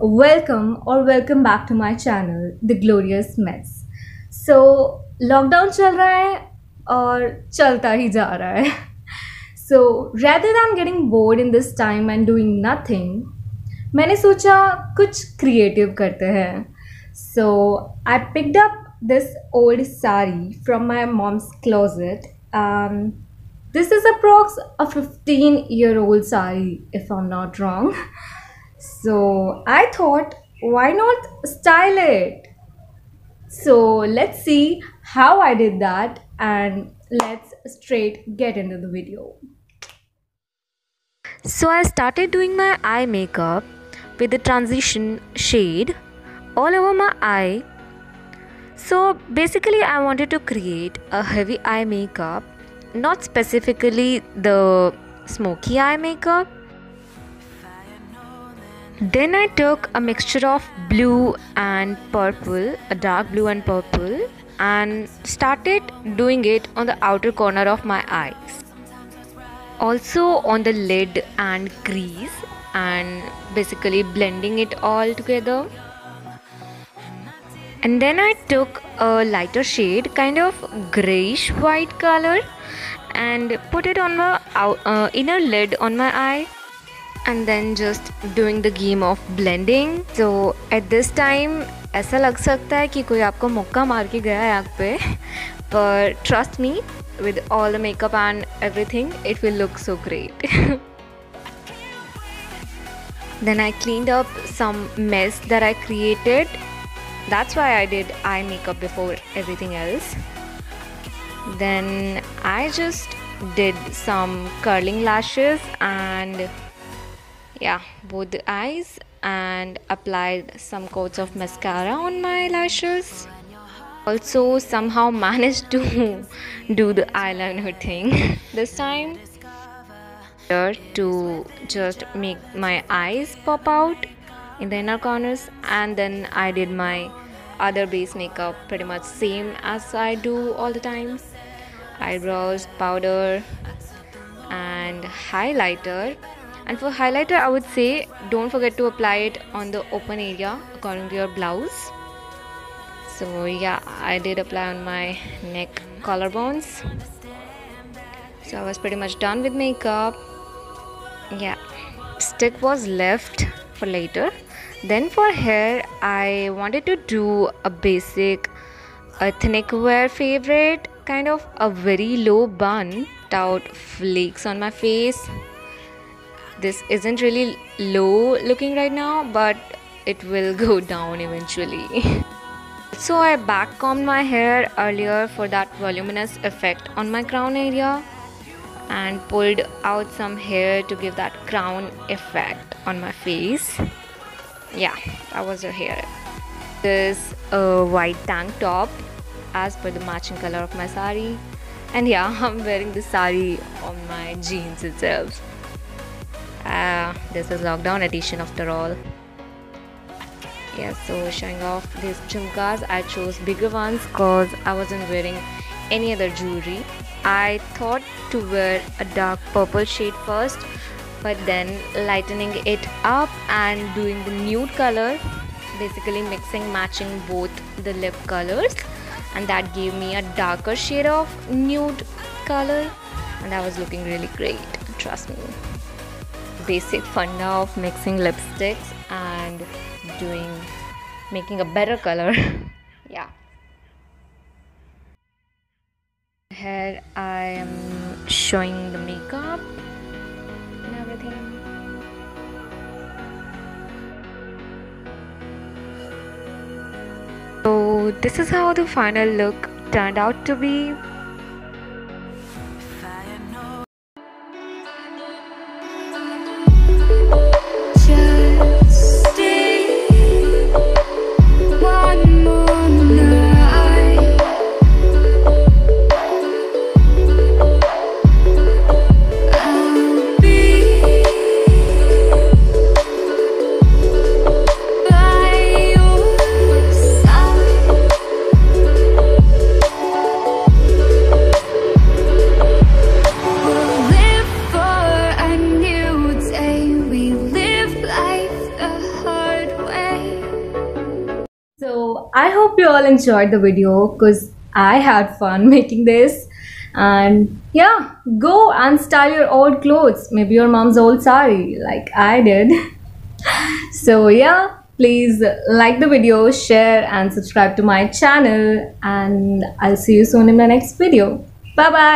welcome or welcome back to my channel, The Glorious Mess. So, lockdown चल रहा है और चलता ही जा रहा है सो rather than getting bored in this time and doing nothing मैंने सोचा कुछ क्रिएटिव करते हैं so I picked up this old sari from my mom's closet. Um, this is approx a 15 year old sari if I'm not wrong. So I thought, why not style it? So let's see how I did that and let's straight get into the video. So I started doing my eye makeup with the transition shade all over my eye. So basically, I wanted to create a heavy eye makeup, not specifically the smoky eye makeup. Then I took a mixture of blue and purple, a dark blue and purple, and started doing it on the outer corner of my eyes. Also on the lid and crease, and basically blending it all together. And then I took a lighter shade, kind of grayish white color, and put it on the uh, inner lid on my eye and then just doing the game of blending. So at this time, ऐसा लग सकता है कि कोई आपको मौका मार के गया है आग पे पर trust me with all the makeup and everything it will look so great then I clean up some mess there I created that's why I did I makeup before everything else then I just did some curling lashes and yeah both the eyes and applied some coats of mascara on my lashes. Also somehow managed to do the eyeliner thing. This time to just make my eyes pop out in the inner corners and then I did my other base makeup pretty much same as I do all the time. Eyebrows powder and highlighter and for highlighter I would say don't forget to apply it on the open area according to your blouse. So yeah I did apply on my neck collarbones. So I was pretty much done with makeup. Yeah stick was left for later. Then for hair I wanted to do a basic ethnic wear favorite kind of a very low bun without flakes on my face this isn't really low looking right now but it will go down eventually. So i back combed my hair earlier for that voluminous effect on my crown area and pulled out some hair to give that crown effect on my face. Yeah that was her hair. This uh, white tank top as per the matching color of my sari. And yeah i'm wearing the sari on my jeans itself uh, this is lockdown edition after all yeah so showing off these jhumkas i chose bigger ones because i wasn't wearing any other jewelry. I thought to wear a dark purple shade first but then lightening it up and doing the nude color basically mixing matching both the lip colors and that gave me a darker shade of nude color and that was looking really great trust me basic funda of mixing lipsticks and doing making a better color. Yeah. Here i am showing the makeup and everything. So this is how the final look turned out to be I hope you all enjoyed the video because I had fun making this. And yeah, go and style your old clothes. Maybe your mom's old sari, like I did. so yeah, please like the video, share, and subscribe to my channel. And I'll see you soon in the next video. Bye bye.